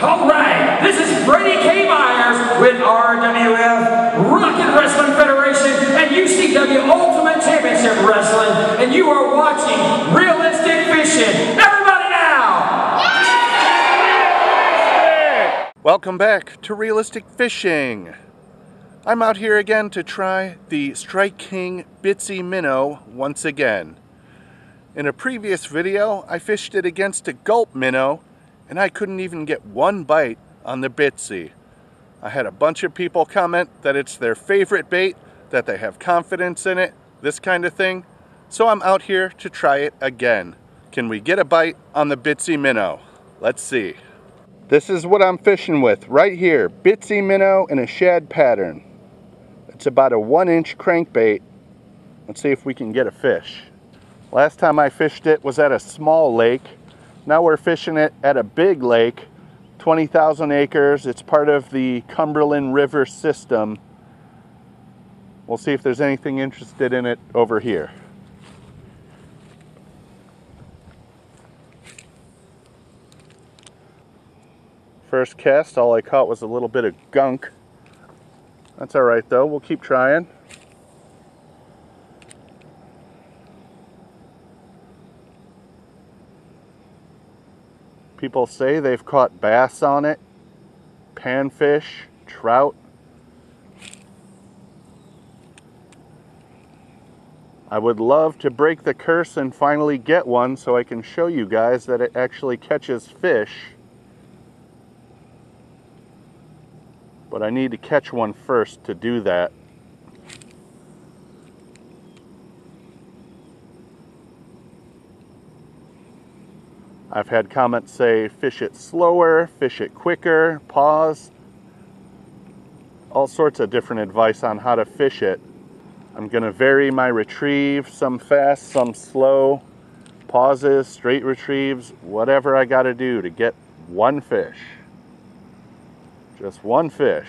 All right, this is Brady K. Myers with RWF Rocket Wrestling Federation and UCW Ultimate Championship Wrestling, and you are watching Realistic Fishing. Everybody now! Welcome back to Realistic Fishing. I'm out here again to try the Strike King Bitsy Minnow once again. In a previous video, I fished it against a gulp minnow and I couldn't even get one bite on the Bitsy. I had a bunch of people comment that it's their favorite bait, that they have confidence in it, this kind of thing. So I'm out here to try it again. Can we get a bite on the Bitsy Minnow? Let's see. This is what I'm fishing with right here. Bitsy Minnow in a shad pattern. It's about a one inch crankbait. Let's see if we can get a fish. Last time I fished it was at a small lake now we're fishing it at a big lake, 20,000 acres. It's part of the Cumberland River system. We'll see if there's anything interested in it over here. First cast, all I caught was a little bit of gunk. That's all right though, we'll keep trying. People say they've caught bass on it, panfish, trout. I would love to break the curse and finally get one so I can show you guys that it actually catches fish. But I need to catch one first to do that. I've had comments say fish it slower, fish it quicker, pause. All sorts of different advice on how to fish it. I'm gonna vary my retrieve, some fast, some slow, pauses, straight retrieves, whatever I gotta do to get one fish. Just one fish.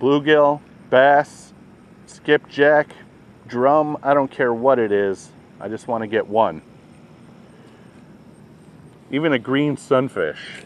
Bluegill, bass, skipjack, drum, I don't care what it is. I just want to get one. Even a green sunfish.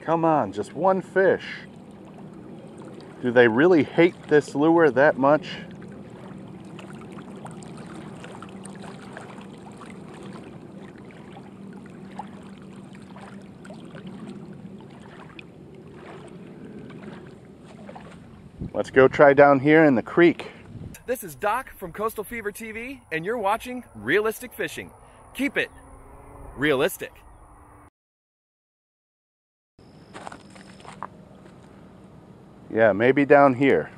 Come on, just one fish. Do they really hate this lure that much? Let's go try down here in the creek. This is Doc from Coastal Fever TV, and you're watching Realistic Fishing. Keep it realistic. Yeah, maybe down here.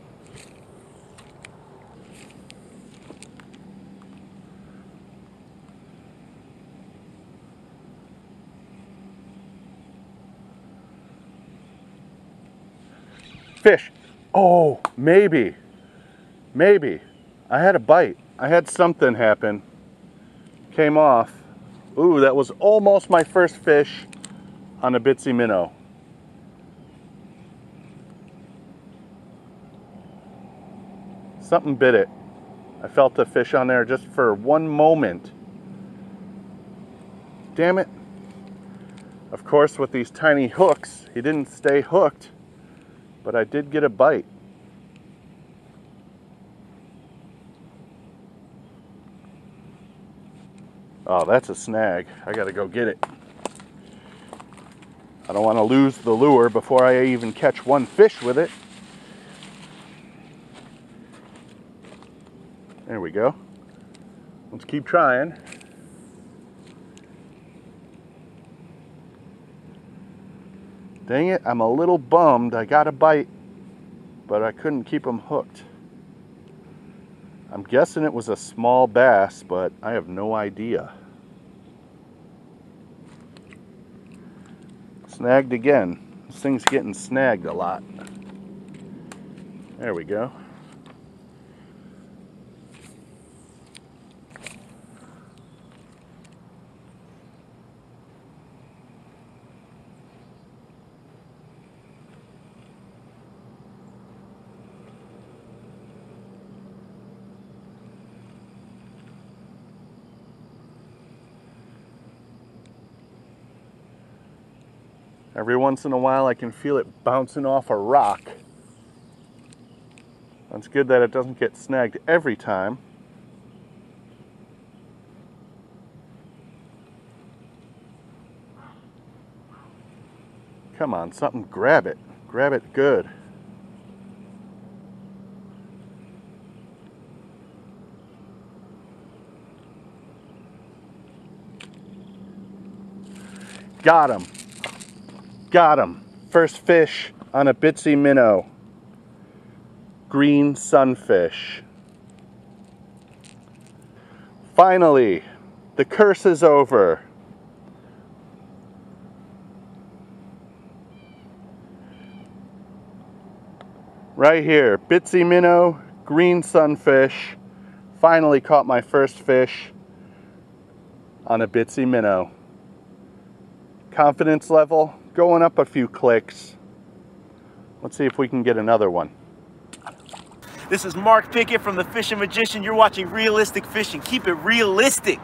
Fish. Oh, maybe. Maybe. I had a bite. I had something happen. Came off. Ooh, that was almost my first fish on a Bitsy Minnow. Something bit it. I felt a fish on there just for one moment. Damn it. Of course, with these tiny hooks, he didn't stay hooked, but I did get a bite. Oh, that's a snag. I gotta go get it. I don't want to lose the lure before I even catch one fish with it. There we go. Let's keep trying. Dang it, I'm a little bummed. I got a bite, but I couldn't keep them hooked. I'm guessing it was a small bass, but I have no idea. Snagged again. This thing's getting snagged a lot. There we go. Every once in a while I can feel it bouncing off a rock. It's good that it doesn't get snagged every time. Come on, something, grab it. Grab it good. Got him. Got him. First fish on a Bitsy minnow. Green sunfish. Finally, the curse is over. Right here, Bitsy minnow, green sunfish. Finally caught my first fish on a Bitsy minnow. Confidence level going up a few clicks. Let's see if we can get another one. This is Mark Pickett from The Fishing Magician. You're watching Realistic Fishing. Keep it realistic.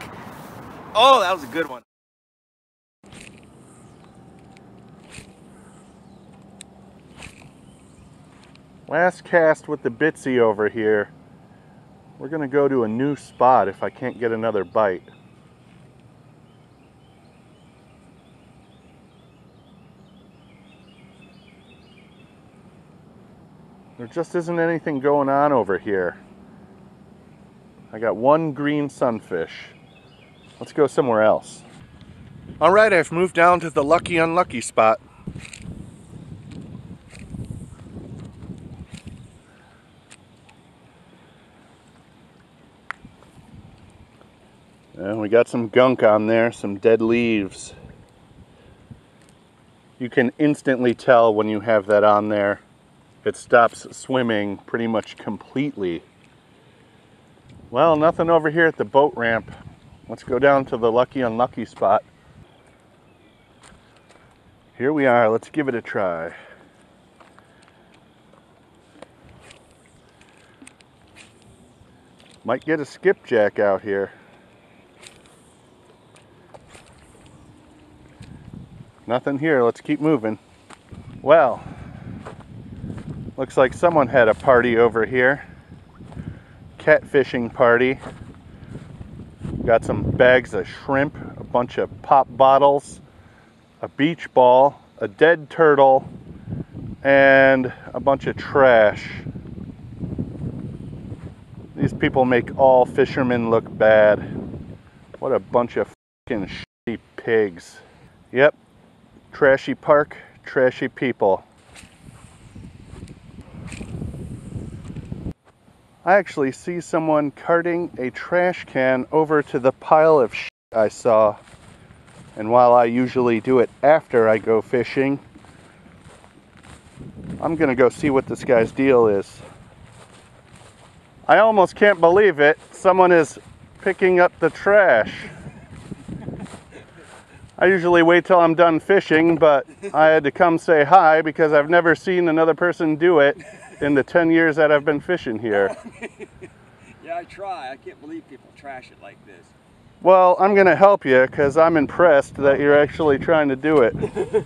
Oh, that was a good one. Last cast with the Bitsy over here. We're gonna go to a new spot if I can't get another bite. There just isn't anything going on over here. I got one green sunfish. Let's go somewhere else. All right, I've moved down to the lucky unlucky spot. And we got some gunk on there, some dead leaves. You can instantly tell when you have that on there. It stops swimming pretty much completely. Well, nothing over here at the boat ramp. Let's go down to the lucky unlucky spot. Here we are, let's give it a try. Might get a skipjack out here. Nothing here, let's keep moving. Well, looks like someone had a party over here. Catfishing party. Got some bags of shrimp, a bunch of pop bottles, a beach ball, a dead turtle, and a bunch of trash. These people make all fishermen look bad. What a bunch of fucking shitty pigs. Yep, Trashy park, trashy people. I actually see someone carting a trash can over to the pile of shit I saw. And while I usually do it after I go fishing, I'm gonna go see what this guy's deal is. I almost can't believe it. Someone is picking up the trash. I usually wait till I'm done fishing, but I had to come say hi because I've never seen another person do it in the 10 years that I've been fishing here. yeah, I try. I can't believe people trash it like this. Well, I'm going to help you because I'm impressed that you're actually trying to do it.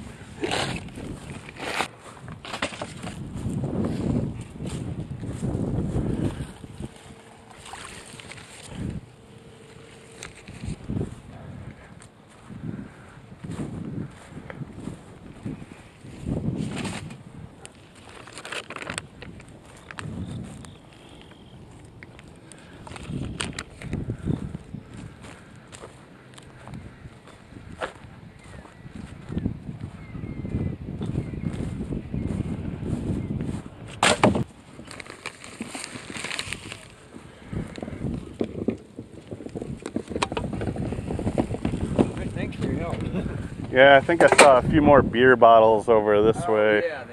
Yeah, I think I saw a few more beer bottles over this oh, way. Yeah,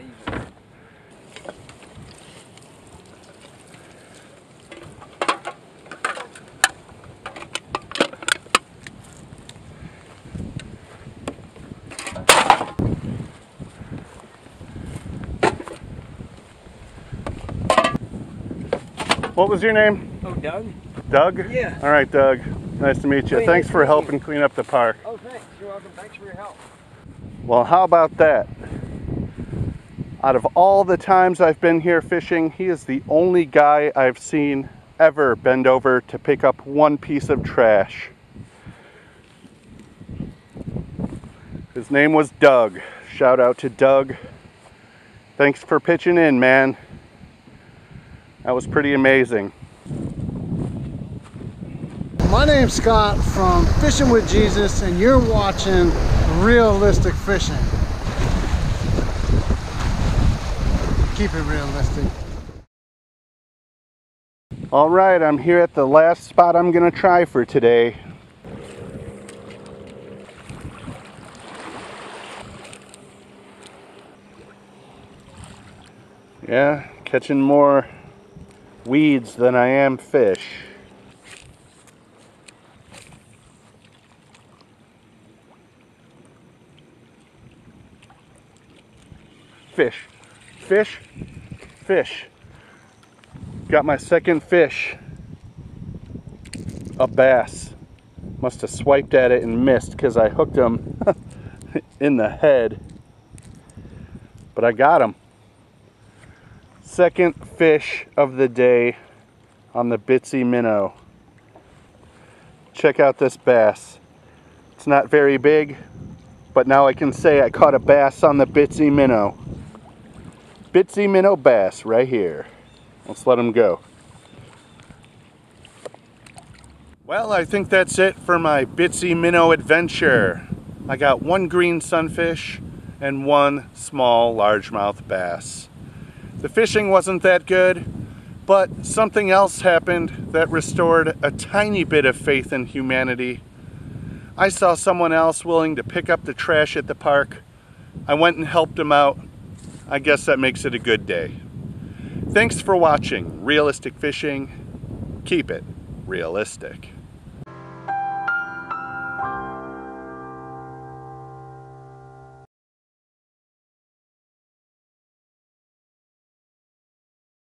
What was your name? Oh, Doug. Doug? Yeah. All right, Doug. Nice to meet you. Hey, Thanks nice for helping clean up the park. Oh, thanks. You're welcome. Thanks for your help. Well, how about that? Out of all the times I've been here fishing, he is the only guy I've seen ever bend over to pick up one piece of trash. His name was Doug. Shout out to Doug. Thanks for pitching in, man. That was pretty amazing. My name's Scott from Fishing with Jesus, and you're watching Realistic Fishing. Keep it realistic. All right, I'm here at the last spot I'm gonna try for today. Yeah, catching more weeds than I am fish. Fish, fish, fish. Got my second fish. A bass. Must have swiped at it and missed because I hooked him in the head. But I got him. Second fish of the day on the Bitsy Minnow. Check out this bass. It's not very big, but now I can say I caught a bass on the Bitsy Minnow. Bitsy Minnow bass right here. Let's let him go. Well, I think that's it for my Bitsy Minnow adventure. I got one green sunfish and one small largemouth bass. The fishing wasn't that good, but something else happened that restored a tiny bit of faith in humanity. I saw someone else willing to pick up the trash at the park. I went and helped him out. I guess that makes it a good day. Thanks for watching Realistic Fishing. Keep it realistic.